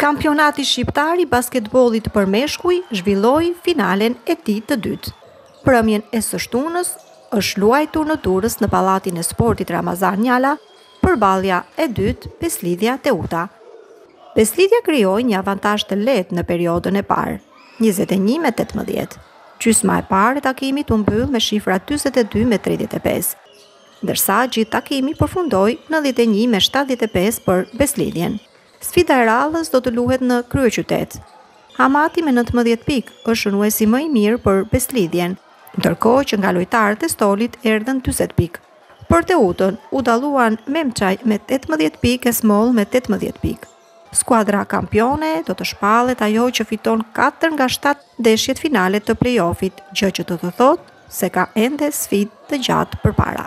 Kampionati Shqiptar i basketbollit për meshkuj zhvilloi finalen e tij të dytë. Mbrëmjen e së shtunës është luajtur në Durrës në Pallatin e Sportit Ramazan Njala, përballja e dytë Besëlidhja Teuta. Besëlidhja krijoi një avantazh të lehtë në periodën e parë. Njëzet e një me tetëmbëdhjetë. Gjysma e parë e takimit u mbyll me shifra dyzet e dy me tridhjetë e pesë. Ndërsa gjithë takimi përfundoi nëntëdhjetë e një me shtatëdhjetë e pesë për Besëlidhjen. Sfida e radhës do të luhet në kryeqytet. Hamati me nëntëmbëdhjetë pikë është shënuesi më i mirë për Besëlidhjen, ndërkohë që nga lojtarët e stolit erdhën dyzet pikë. Për Teutën u dalluan Memçaj me tetëmbëdhjetë pikë e Small me tetëmbëdhjetë pikë. Skuadra kampione do të shpallet ajo që fiton katër nga shtatë ndeshjet finale të play-off-it, gjë që do të thotë se ka ende sfidë të gjatë përpara.